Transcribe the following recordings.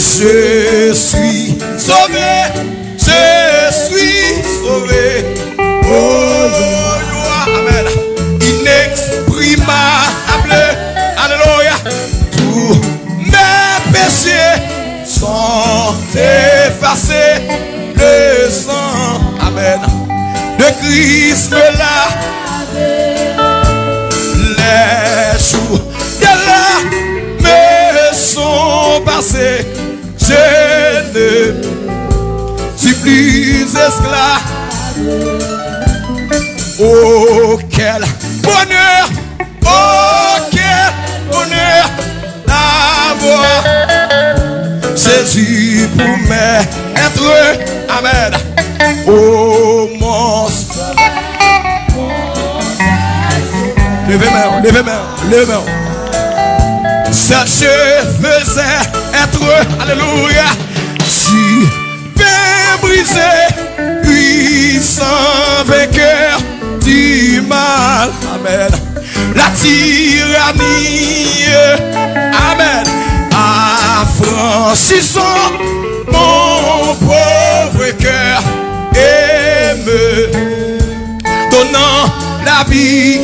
Je suis sauvé, je suis sauvé. Oh, Amen. Inexprimable. Alléluia. Tous mes péchés sont effacés. Le sang, Amen, de Christ là. Les sont passés. Je ne suis plus esclave. Oh, quel bonheur! Oh, quel bonheur d'avoir Jésus pour m'être. Amen. Oh, mon Levez main, levez main, levez main. Ça je faisais alléluia, si bien brisé, puissant vainqueur du mal. Amen. La tyrannie, Amen. Affranchissant mon pauvre cœur et me donnant la vie.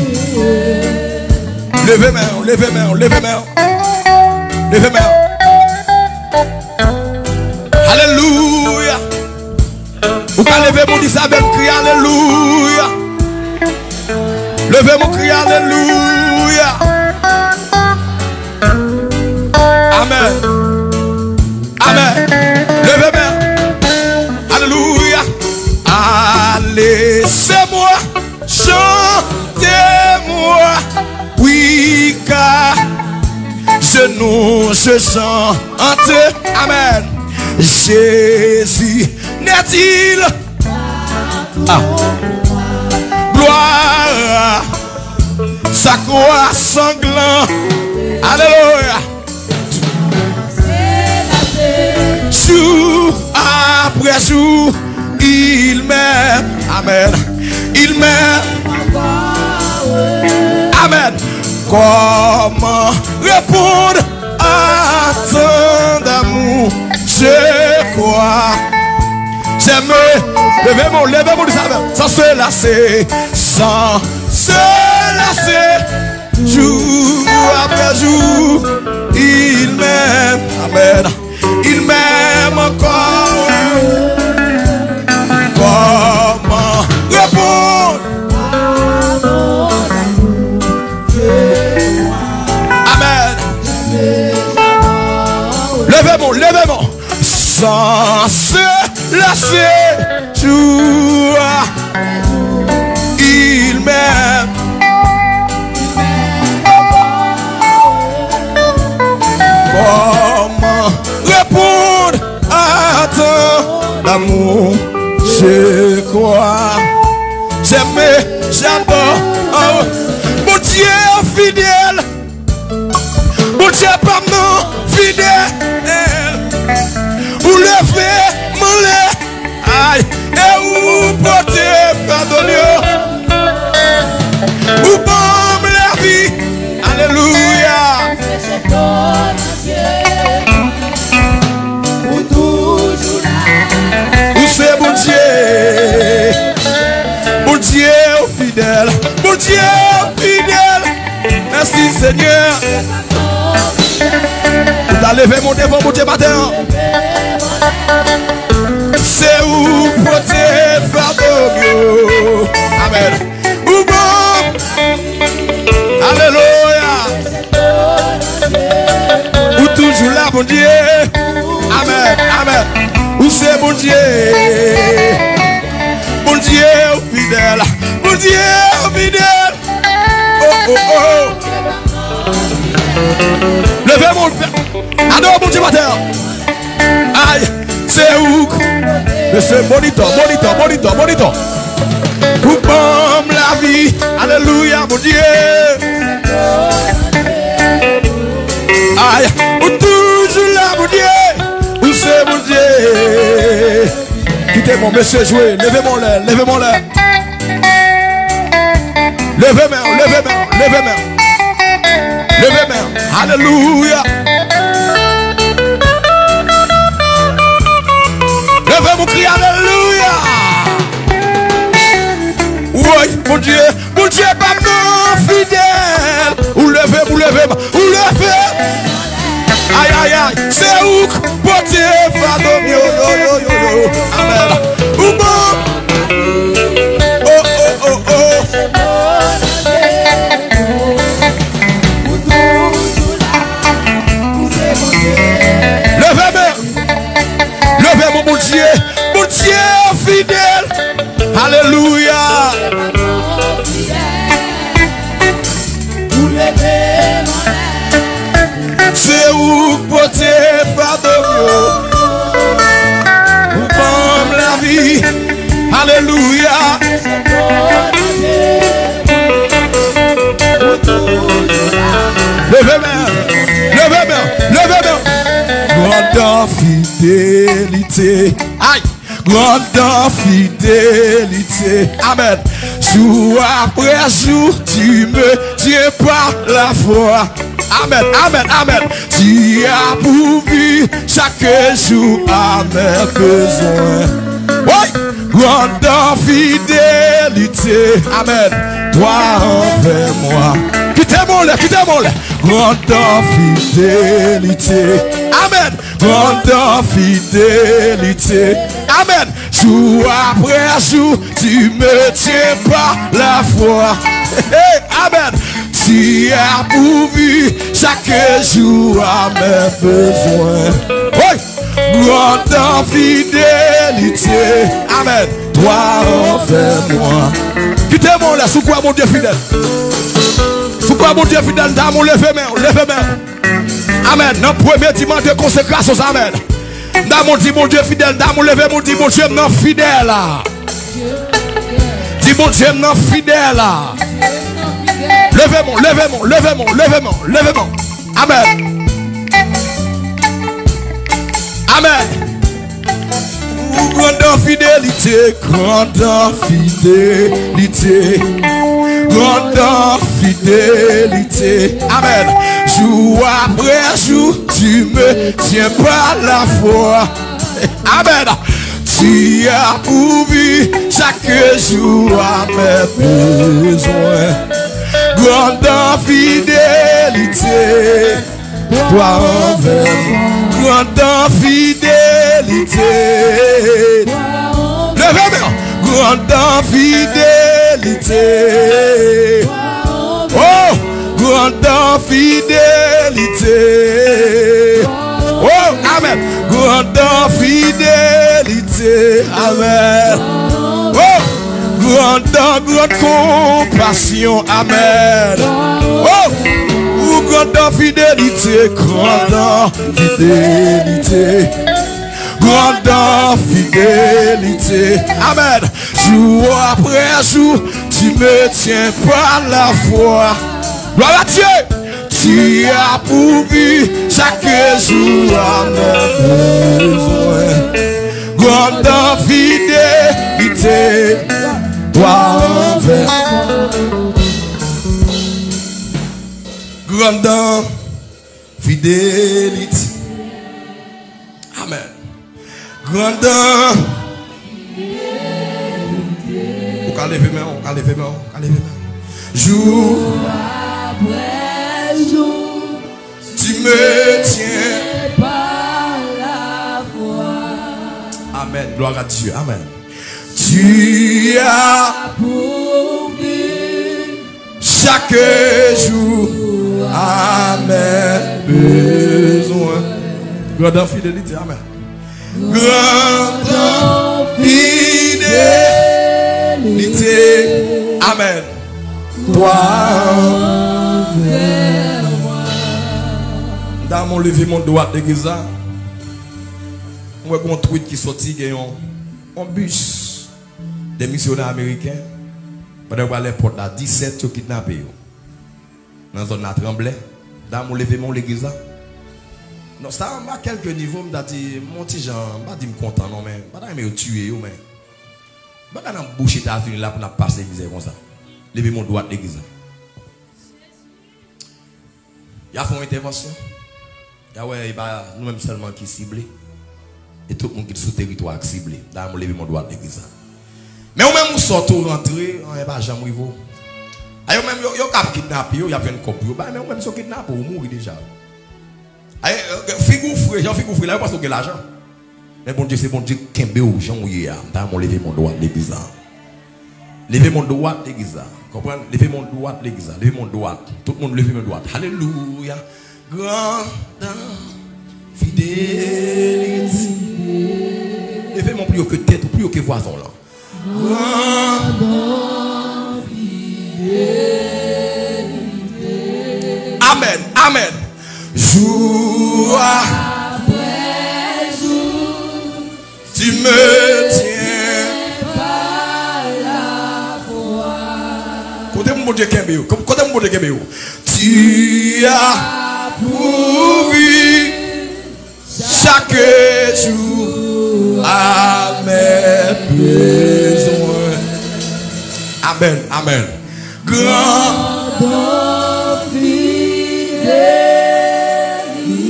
Levez main, levez main, levez main. Levez main. Lever mon Isabelle, crier Alléluia. Levez mon cri, Alléluia. Amen. Amen. Levez main. Alléluia. Allez, c'est moi. Chantez-moi. Oui, car je nous, je chante. Amen. Jésus n'est-il ah. Gloire sa croix sanglant. Alléluia. Jour après jour, il m'aime. Amen. Il m'aime. Amen. Comment répondre à tant d'amour? Je crois. J'aime. Levez mon, levez mon, sans se lasser. Sans se lasser. Jour après jour, il m'aime. Amen. Il m'aime encore. Comment répondre? Amen. Levez-moi, levez-moi. Sans se lasser, jour. Il m'aime. Comment répondre à ton amour? Je crois, j'aime, j'adore. Oh, mon Dieu fidèle, mon Dieu pas Seigneur. Tu as levé mon devant mon Dieu C'est où protéger pardon Amen. Où bon? Alléluia. Où toujours là mon Dieu? Amen. Amen. Où c'est mon Dieu? Mon Dieu fidèle. Mon Dieu fidèle. Oh oh oh Levez mon père. Adore mon Dieu Aïe C'est où Monsieur moniteur moniteur moniteur moniteur. Vous pomme la vie? Alléluia mon Dieu. Aïe Où toujours là mon Dieu? Où c'est mon Dieu? Quittez mon monsieur jouer. Levez-moi l'air Levez-moi l'air Levez-moi Levez-moi Alléluia, Levez mon cri, Alléluia. Oui, mon Dieu, mon Dieu, papa, fidèle. Ou levez, ou levez, ou levez. Aïe, aïe, aïe, c'est où, potier, va yo, amen. Levez-moi. Levez-moi. Levez-moi. Grande fidélité. Aïe. Grande fidélité. Amen. Jour après jour, tu me tiens par la foi. Amen, amen, amen. Tu as pourvu chaque jour à mes besoins. Oui, grande fidélité. Amen. Toi envers moi. Quittez-moi là. Grande fidélité. Amen. Grande fidélité. Amen. Jour après jour, tu me tiens par la foi. Amen. Tu as pourvu chaque jour à mes besoins. Oui, grande fidélité. Amen. Toi envers moi. Quittez-moi là, sous quoi mon Dieu fidèle? Quoi mon Dieu fidèle? Dans mon levez-main, levez-main. Amen. Dans premier dimanche de consécration, Amen. Dans mon mon Dieu fidèle, mon levé, mon dit mon Dieu non fidèle. Dis mon Dieu non fidèle. Levez-moi, levez-moi, levez-moi, levez-moi, levez-moi. Amen. Amen. Grande fidélité, grande fidélité, grande fidélité. Amen. Jour après jour, tu me tiens par la foi. Amen. Tu as pourvu chaque jour à mes besoins. Grande fidélité, toi envers moi. Grande fidélité. Levez-moi. Grande fidélité. Oh, grande fidélité. Oh, amen. Grande fidélité. Amen. Oh, grande, grande compassion. Amen. Oh, grande fidélité. Grande fidélité. Grande fidélité. Amen. Jour après jour, tu me tiens par la foi. Gloire à Dieu. Tu as pourvu chaque jour à mes besoins. Grande fidélité, toi envers Grande fidélité. Amen. Grande. Peut lever main. Jour Après jour, tu me tiens. par la foi, Amen. Gloire à Dieu. Amen. Tu as pourvu chaque jour à mes besoins. Grande fidélité. Amen. Grande toi envers moi. Dans mon lever mon doigt de Giza, moi un tweet qui sorti un en bus des missionnaires américains. Pendant que l'aéroport là, 17 qui kidnappé. Dans la zone la tremblait. Dans mon lever mon l'église. Non, ça à quelques niveaux, m'a dit, mon petit Jean, m'a dit me content, non, mais, m'a dit, mais tuer, mais, m'a dit, boucher ta fini là pour passer misère comme ça. Lever mon doigt de l'église. là. Il a fait une intervention. Il y a ouais, il va nous-mêmes seulement qui ciblé. Et tout le monde qui est sous territoire ciblé. Là, je lever mon doigt à l'église. Mais ou même vous sortez, rentrer, on n'est pas jamais vous. Ayo même yo yo cap kidnapper yo, y a une cop yo. Bah mais même so kidnapper ou mourir déjà. Ayo figou frère, Jean figou frère là parce que l'argent. Mais bon Dieu, c'est bon Dieu qui kembe ou Jean ou ya. Dans mon lever mon doigt l'église. Levez mon doigt l'église. Comprenez? Levez mon doigt l'église. Levez mon doigt. Tout le monde levez mon doigt. Alléluia. Grand fidélité. Levez mon plus haut que tête plus haut que voisin là. Amen. Amen. Jour après jour, tu me mon Dieu yo. côté mon Dieu. Tu as pourvu chaque jour à mes besoins. Amen, amen. Grand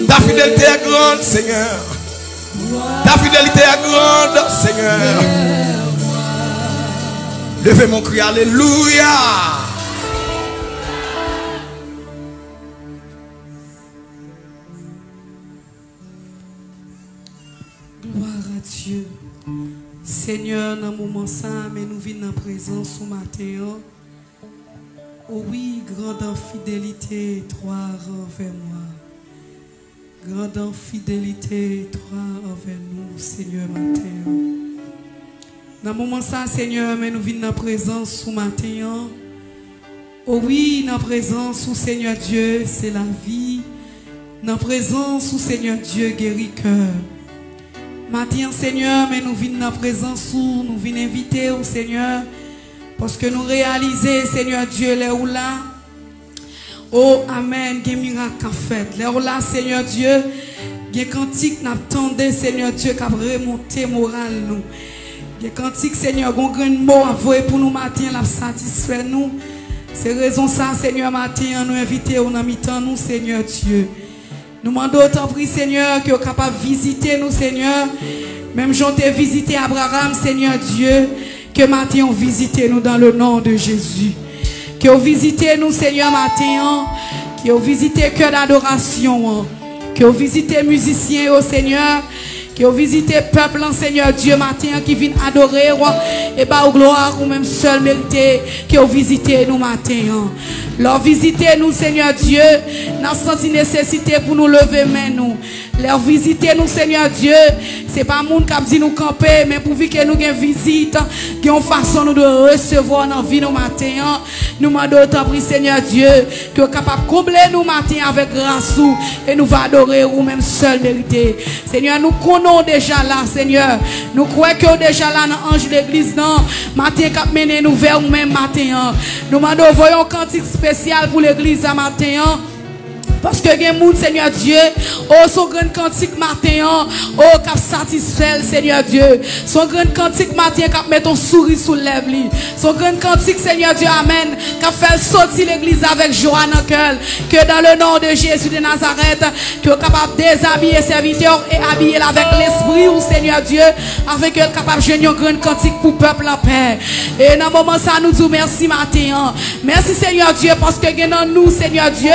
ta fidélité est grande, Seigneur. Ta fidélité est grande, Seigneur. Levez mon cri, Alléluia. Dieu. Seigneur, dans moment ça, mais nous venons en présence ce matin. hein. Oh oui, grande en fidélité, toi envers moi. Grande en fidélité, toi envers nous, Seigneur, matin. Dans moment ça, Seigneur, mais nous venons en présence ce matin. hein. Oh oui, dans la présence où Seigneur Dieu, c'est la vie. Dans présence où Seigneur Dieu guérit cœur. Matin, Seigneur, mais nous venons dans présence où nous venons inviter au Seigneur. Parce que nous réalisons, Seigneur Dieu, là où là. Oh, Amen, qu'il y a miracle en fait. Là où là, Seigneur Dieu, il y a cantique n'attendait, Seigneur Dieu, qui a remonté moral nous. Il y a cantique, Seigneur, qu'on grand mot à pour nous matin, la satisfaire nous. C'est raison ça, Seigneur, matin, nous inviter au temps nous, Seigneur Dieu. Nous demandons autant prix, Seigneur, que vous capable de visiter nous, Seigneur. Même j'en t'ai visité Abraham, Seigneur Dieu, que matin on visité nous dans le nom de Jésus. Que vous visitez nous, Seigneur, matin. Que vous visitez cœur d'adoration. Que vous visitez musiciens, oh Seigneur. Que vous visitez peuple, hein, Seigneur Dieu, matin, qui vient adorer, et bah, au gloire, ou même seul mérité. Que vous visitez nous, matin. hein. Leur visitez nous, Seigneur Dieu, dans senti nécessité pour nous lever main nous. Leur visiter nous, Seigneur Dieu, c'est pas monde qui dit nous camper, mais pour que nous ayons visite, qui ont façon nous de recevoir dans vie nous matin. Nous demandons autant prix, Seigneur Dieu, que capable de combler nous matin avec grâce et nous va adorer ou même seul mérité. Seigneur, nous connaissons déjà là, Seigneur. Nous croyons que déjà là dans l'ange de l'église, non? Matin, cap mené nous vers nous même matin. Nous demandons, voyons un cantique spécial pour l'église à matin. Parce que gen moun, Seigneur Dieu, oh, son grand cantique matin, hein, oh, cap satisfait, Seigneur Dieu. Son grand cantique matin, cap met ton sourire sous lèvres, li. Son grand cantique, Seigneur Dieu, Amen, cap fait sortir l'église avec joie dans le cœur. Que dans le nom de Jésus de Nazareth, que capable de déshabiller serviteur et habiller avec l'esprit, ou Seigneur Dieu, avec elle capable de jouer un grand cantique pour peuple en paix. Et dans le moment ça, nous disons merci matin. hein. Merci Seigneur Dieu, parce que gen dans nous, Seigneur Dieu,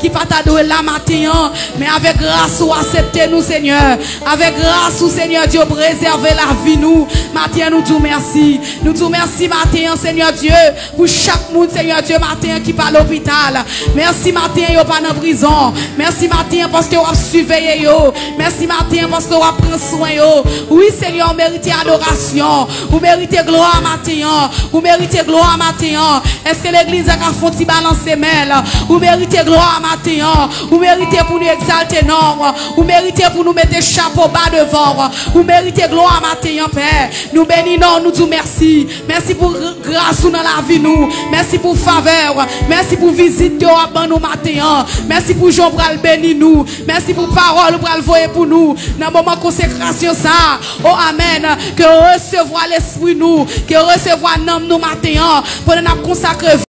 qui pas t'adorer la matin, mais avec grâce ou accepter nous, Seigneur. Avec grâce ou Seigneur Dieu, préserver la vie nous. Matin, nous disons merci. Nous disons merci matin, Seigneur Dieu, pour chaque monde, Seigneur Dieu, matin qui va à l'hôpital. Merci matin, yo pas dans prison. Merci matin parce que vous surveillé yo. Merci matin parce que vous pris soin yo. Oui, Seigneur, vous méritez adoration. Vous méritez gloire matin. Vous méritez gloire matin. Est-ce que l'église a fait balancer mêle? Vous méritez gloire matin. Ou merite pou nou exalte nan. Ou merite pou nou mette chapo ba devan. Ou merite glon a maten yon pe. Nou beni nan, nou tou mersi. Mersi pou grasou nan la vi nou. Mersi pou faveur. Mersi pou vizite yo aban nou maten yon. Mersi pou joun pral beni nou. Mersi pou parol pral voye pou nou. Nan mouman konsekrasyon sa. Oh amen. Ke recevwa l'esprit nou. Ke recevwa nan nou maten yon. Pwene nan konsakre vi.